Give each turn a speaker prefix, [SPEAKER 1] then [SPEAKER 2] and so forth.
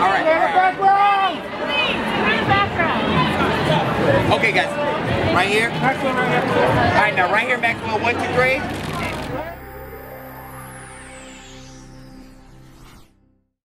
[SPEAKER 1] All right. All right.
[SPEAKER 2] Background!
[SPEAKER 1] Okay, guys. Right here.
[SPEAKER 2] Maxwell right here.
[SPEAKER 1] All right, now right here, Maxwell, one, two, three.